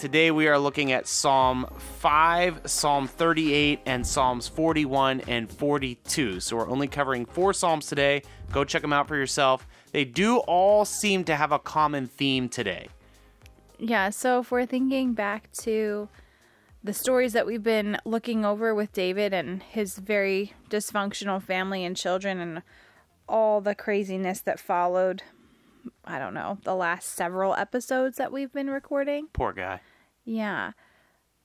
Today we are looking at Psalm 5, Psalm 38, and Psalms 41 and 42. So we're only covering four Psalms today. Go check them out for yourself. They do all seem to have a common theme today. Yeah, so if we're thinking back to the stories that we've been looking over with David and his very dysfunctional family and children and all the craziness that followed, I don't know, the last several episodes that we've been recording. Poor guy. Yeah.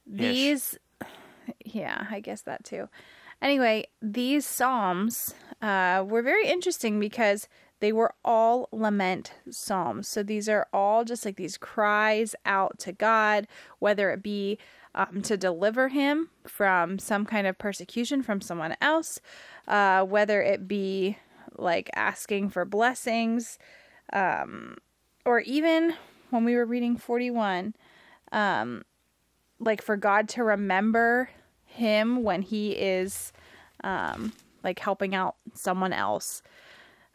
These, yeah, I guess that too. Anyway, these Psalms uh, were very interesting because they were all lament Psalms. So these are all just like these cries out to God, whether it be um, to deliver him from some kind of persecution from someone else, uh, whether it be like asking for blessings, um, or even when we were reading 41, um, like for God to remember him when he is um, like helping out someone else.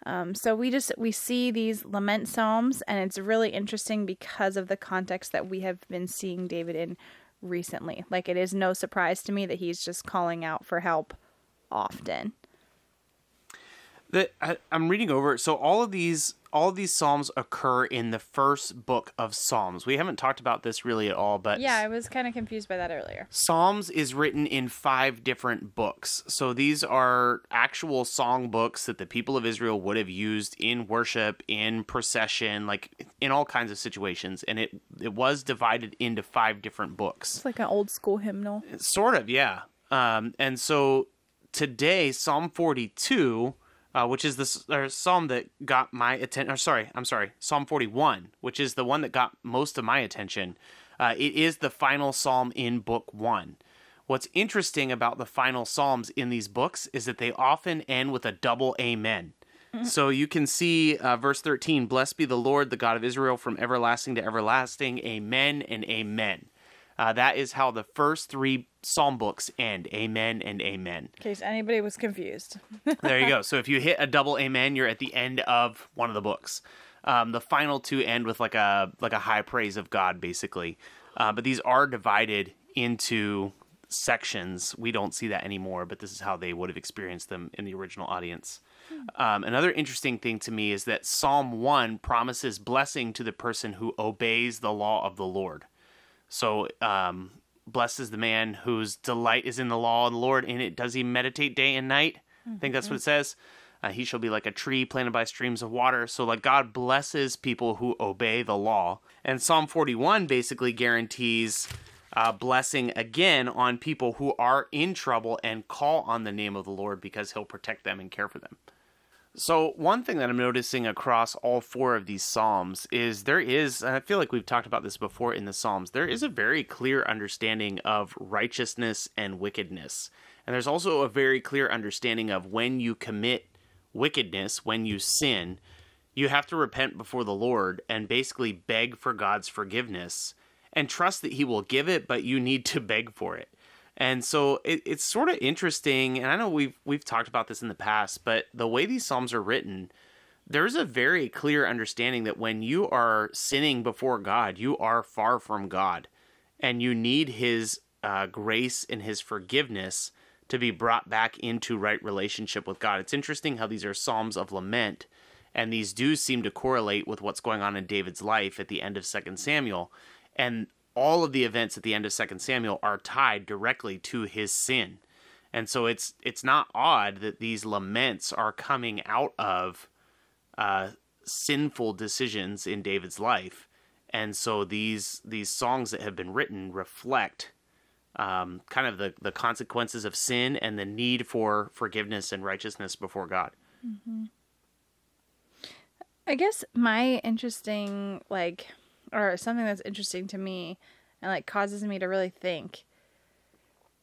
Um, so we just we see these lament psalms, and it's really interesting because of the context that we have been seeing David in recently. Like it is no surprise to me that he's just calling out for help often. That I, I'm reading over. So all of these all these psalms occur in the first book of Psalms. We haven't talked about this really at all, but Yeah, I was kind of confused by that earlier. Psalms is written in five different books. So these are actual song books that the people of Israel would have used in worship, in procession, like in all kinds of situations. And it it was divided into five different books. It's like an old school hymnal. Sort of, yeah. Um, and so today, Psalm 42 uh, which is the or psalm that got my attention. Or sorry, I'm sorry, Psalm 41, which is the one that got most of my attention. Uh, it is the final psalm in Book One. What's interesting about the final psalms in these books is that they often end with a double amen. Mm-hmm. So you can see uh, verse 13 Blessed be the Lord, the God of Israel, from everlasting to everlasting. Amen and amen. Uh, that is how the first three psalm books end. Amen and amen. In case anybody was confused. there you go. So if you hit a double amen, you're at the end of one of the books. Um, the final two end with like a like a high praise of God, basically. Uh, but these are divided into sections. We don't see that anymore, but this is how they would have experienced them in the original audience. Um, another interesting thing to me is that Psalm 1 promises blessing to the person who obeys the law of the Lord. So, um, blessed is the man whose delight is in the law of the Lord. In it does he meditate day and night. Mm-hmm. I think that's what it says. Uh, he shall be like a tree planted by streams of water. So, like, God blesses people who obey the law. And Psalm 41 basically guarantees uh, blessing again on people who are in trouble and call on the name of the Lord because he'll protect them and care for them. So, one thing that I'm noticing across all four of these Psalms is there is, and I feel like we've talked about this before in the Psalms, there is a very clear understanding of righteousness and wickedness. And there's also a very clear understanding of when you commit wickedness, when you sin, you have to repent before the Lord and basically beg for God's forgiveness and trust that He will give it, but you need to beg for it. And so it, it's sort of interesting, and I know we've we've talked about this in the past, but the way these psalms are written, there's a very clear understanding that when you are sinning before God, you are far from God, and you need His uh, grace and His forgiveness to be brought back into right relationship with God. It's interesting how these are psalms of lament, and these do seem to correlate with what's going on in David's life at the end of Second Samuel, and all of the events at the end of Second Samuel are tied directly to his sin. And so it's it's not odd that these laments are coming out of uh, sinful decisions in David's life, and so these these songs that have been written reflect um, kind of the the consequences of sin and the need for forgiveness and righteousness before God. Mm-hmm. I guess my interesting like or something that's interesting to me and like causes me to really think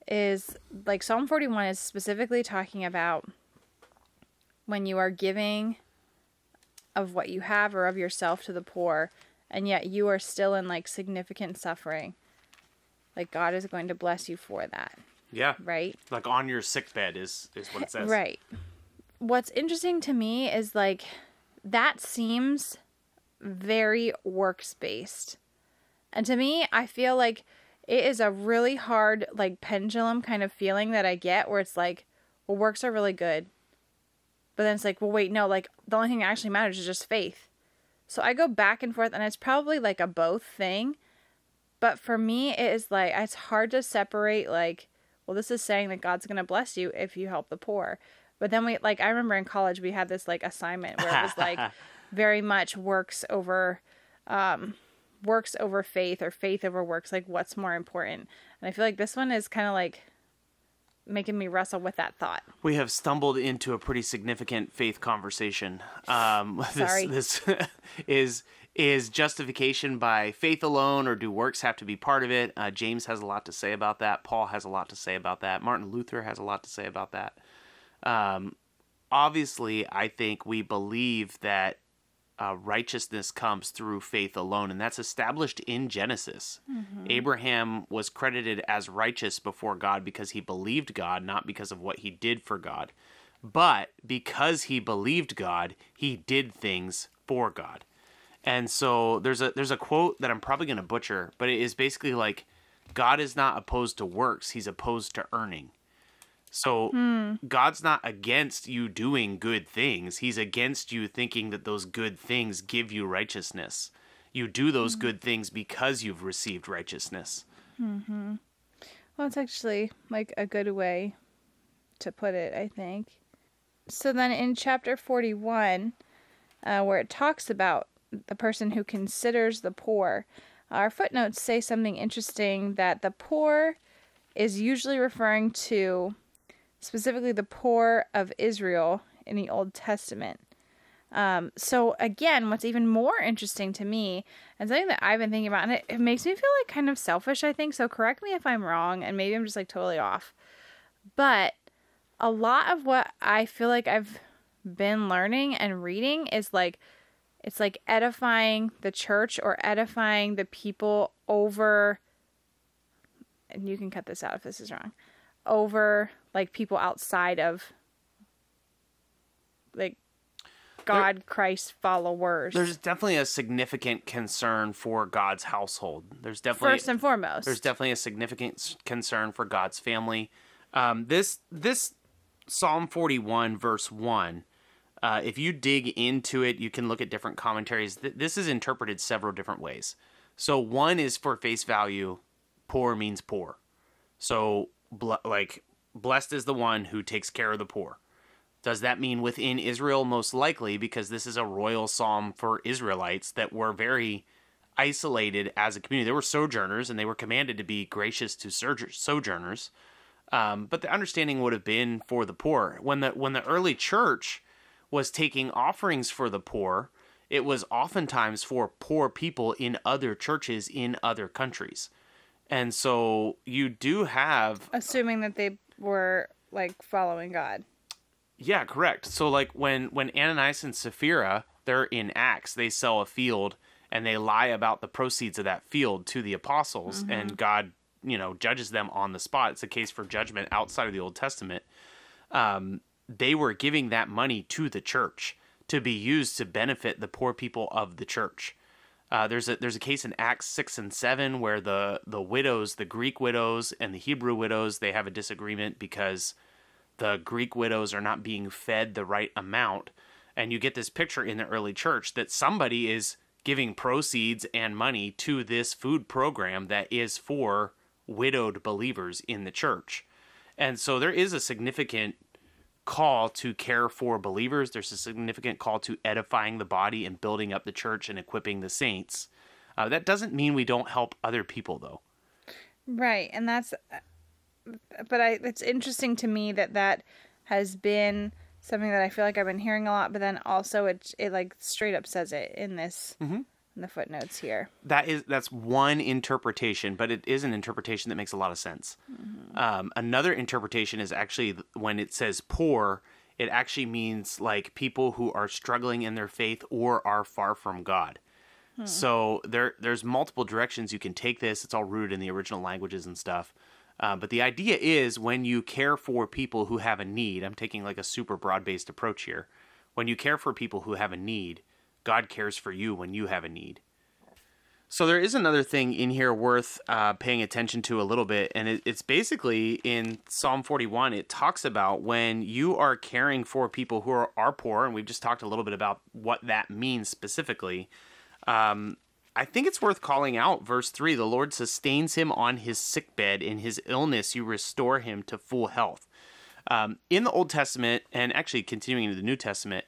is like Psalm 41 is specifically talking about when you are giving of what you have or of yourself to the poor and yet you are still in like significant suffering like God is going to bless you for that. Yeah. Right? Like on your sick bed is is what it says. Right. What's interesting to me is like that seems very works based. And to me, I feel like it is a really hard, like, pendulum kind of feeling that I get where it's like, well, works are really good. But then it's like, well, wait, no, like, the only thing that actually matters is just faith. So I go back and forth, and it's probably like a both thing. But for me, it is like, it's hard to separate, like, well, this is saying that God's going to bless you if you help the poor. But then we, like, I remember in college, we had this, like, assignment where it was like very much works over, um, works over faith or faith over works. Like, what's more important? And I feel like this one is kind of like, making me wrestle with that thought. We have stumbled into a pretty significant faith conversation. Um, Sorry. This, this is is justification by faith alone, or do works have to be part of it? Uh, James has a lot to say about that. Paul has a lot to say about that. Martin Luther has a lot to say about that. Um, obviously, I think we believe that uh, righteousness comes through faith alone, and that's established in Genesis. Mm-hmm. Abraham was credited as righteous before God because he believed God, not because of what he did for God. But because he believed God, he did things for God. And so there's a there's a quote that I'm probably going to butcher, but it is basically like God is not opposed to works, he's opposed to earning. So hmm. God's not against you doing good things. He's against you thinking that those good things give you righteousness. You do those hmm good things because you've received righteousness. Mm-hmm. Well, it's actually like a good way to put it, I think. So then in chapter 41, uh, where it talks about the person who considers the poor, our footnotes say something interesting that the poor is usually referring to specifically the poor of Israel in the Old Testament. Um, so again, what's even more interesting to me, and something that I've been thinking about, and it, it makes me feel like kind of selfish, I think. So correct me if I'm wrong, and maybe I'm just like totally off. But a lot of what I feel like I've been learning and reading is like it's like edifying the church or edifying the people over and you can cut this out if this is wrong over like people outside of like God, there, Christ followers. There's definitely a significant concern for God's household. There's definitely first and foremost. There's definitely a significant concern for God's family. Um, this this Psalm 41 verse one. Uh, if you dig into it, you can look at different commentaries. This is interpreted several different ways. So one is for face value, poor means poor. So like blessed is the one who takes care of the poor. Does that mean within Israel? Most likely, because this is a royal psalm for Israelites that were very isolated as a community. They were sojourners and they were commanded to be gracious to sojourners. Um, but the understanding would have been for the poor. When the when the early church was taking offerings for the poor, it was oftentimes for poor people in other churches in other countries. And so you do have assuming that they were like following God. Yeah, correct. So like when when Ananias and Sapphira, they're in Acts, they sell a field and they lie about the proceeds of that field to the apostles mm-hmm. and God, you know, judges them on the spot. It's a case for judgment outside of the Old Testament. Um, they were giving that money to the church to be used to benefit the poor people of the church. Uh, there's a there's a case in Acts six and seven where the the widows, the Greek widows and the Hebrew widows, they have a disagreement because the Greek widows are not being fed the right amount, and you get this picture in the early church that somebody is giving proceeds and money to this food program that is for widowed believers in the church, and so there is a significant call to care for believers. There's a significant call to edifying the body and building up the church and equipping the saints. Uh, that doesn't mean we don't help other people, though. Right, and that's. But I, it's interesting to me that that has been something that I feel like I've been hearing a lot, but then also it it like straight up says it in this. Mm-hmm in the footnotes here. That is that's one interpretation, but it is an interpretation that makes a lot of sense. Mm-hmm. Um, another interpretation is actually when it says poor, it actually means like people who are struggling in their faith or are far from God. Hmm. So there there's multiple directions you can take this. It's all rooted in the original languages and stuff. Uh, but the idea is when you care for people who have a need, I'm taking like a super broad based approach here. When you care for people who have a need, God cares for you when you have a need. So there is another thing in here worth uh, paying attention to a little bit, and it, it's basically in Psalm 41. It talks about when you are caring for people who are, are poor, and we've just talked a little bit about what that means specifically. Um, I think it's worth calling out verse 3 the Lord sustains him on his sick bed. In his illness, you restore him to full health. Um, in the Old Testament, and actually continuing into the New Testament,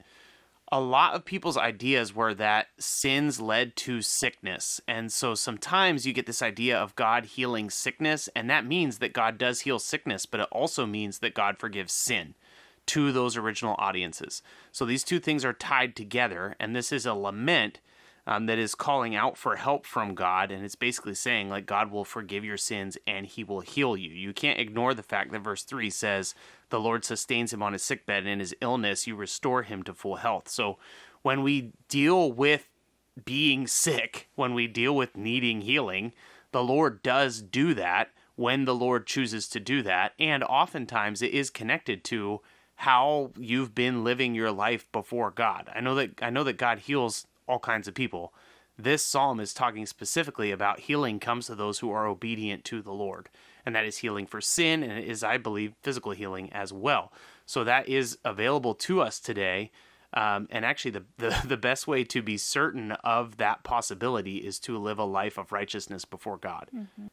a lot of people's ideas were that sins led to sickness. And so sometimes you get this idea of God healing sickness, and that means that God does heal sickness, but it also means that God forgives sin to those original audiences. So these two things are tied together, and this is a lament um, that is calling out for help from God, and it's basically saying like God will forgive your sins and He will heal you. You can't ignore the fact that verse three says the Lord sustains him on his sickbed, and in his illness you restore him to full health. So when we deal with being sick, when we deal with needing healing, the Lord does do that when the Lord chooses to do that, and oftentimes it is connected to how you've been living your life before God. I know that I know that God heals all kinds of people. This psalm is talking specifically about healing comes to those who are obedient to the Lord, and that is healing for sin, and it is, I believe, physical healing as well. So that is available to us today. Um, and actually, the, the, the best way to be certain of that possibility is to live a life of righteousness before God. Mm-hmm.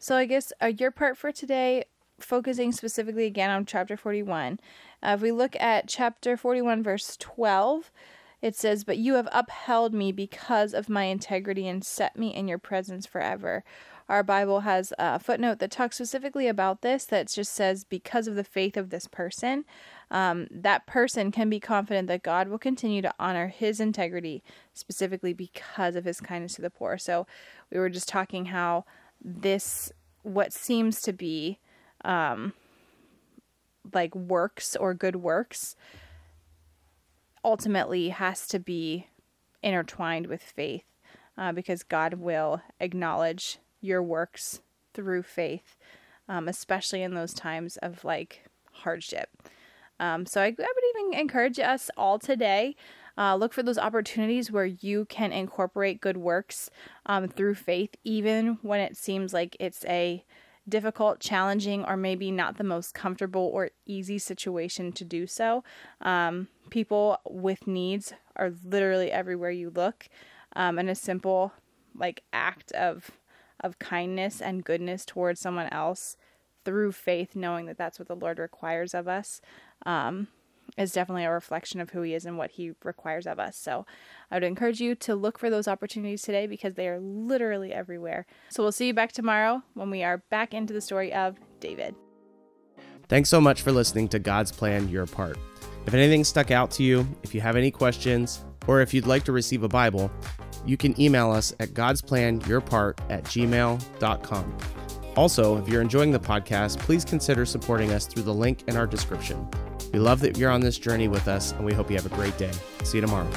So, I guess uh, your part for today, focusing specifically again on chapter 41. Uh, if we look at chapter 41, verse 12, it says, But you have upheld me because of my integrity and set me in your presence forever. Our Bible has a footnote that talks specifically about this that just says, Because of the faith of this person, um, that person can be confident that God will continue to honor his integrity, specifically because of his kindness to the poor. So we were just talking how this, what seems to be um, like works or good works, ultimately has to be intertwined with faith uh, because God will acknowledge your works through faith, um, especially in those times of like hardship. Um, so I, I, would even encourage us all today. Uh, look for those opportunities where you can incorporate good works um, through faith, even when it seems like it's a difficult, challenging, or maybe not the most comfortable or easy situation to do so. Um, people with needs are literally everywhere you look. Um, and a simple like act of of kindness and goodness towards someone else through faith, knowing that that's what the Lord requires of us, um, is definitely a reflection of who He is and what He requires of us. So I would encourage you to look for those opportunities today because they are literally everywhere. So we'll see you back tomorrow when we are back into the story of David. Thanks so much for listening to God's Plan Your Part. If anything stuck out to you, if you have any questions, or if you'd like to receive a Bible, you can email us at godsplanyourpart at gmail.com. Also, if you're enjoying the podcast, please consider supporting us through the link in our description. We love that you're on this journey with us, and we hope you have a great day. See you tomorrow.